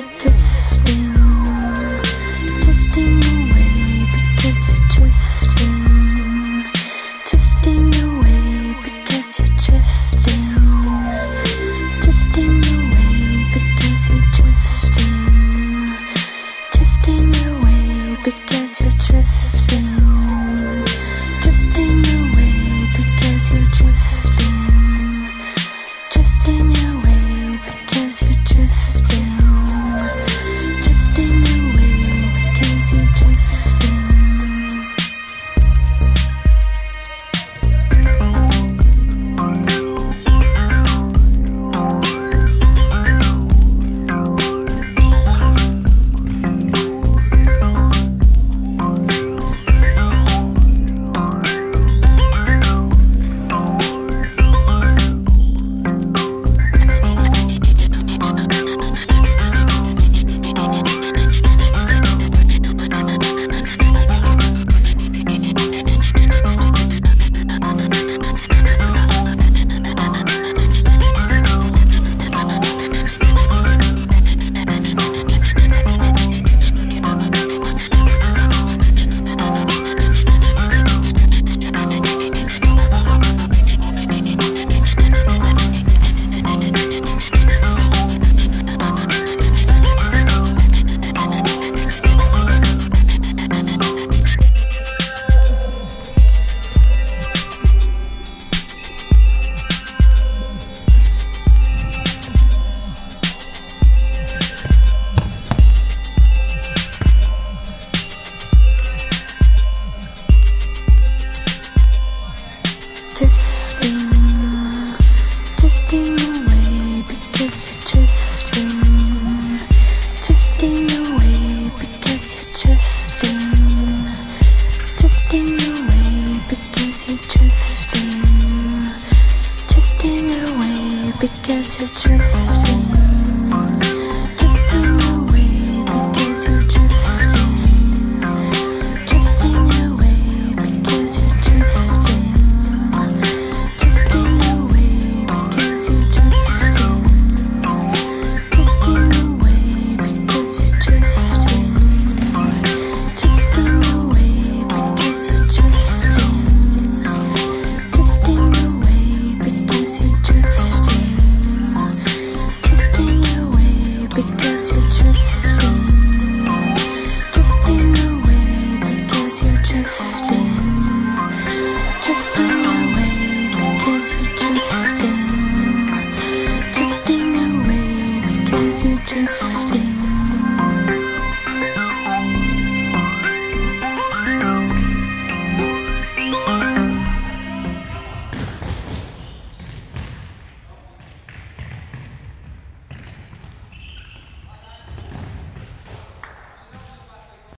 to do It's the truth. to do.